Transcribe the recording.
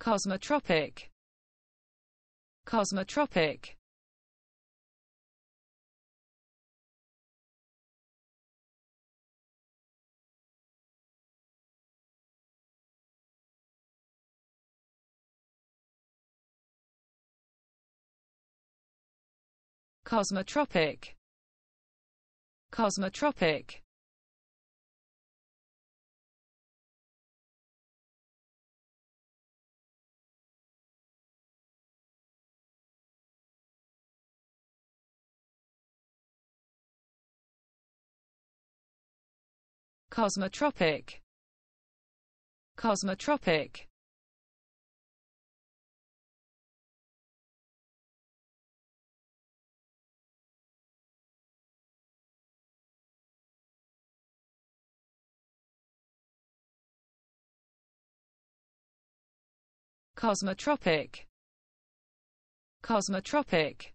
cosmotropic. Cosmotropic. Cosmotropic. Cosmotropic cosmotropic. Cosmotropic. Cosmotropic. Cosmotropic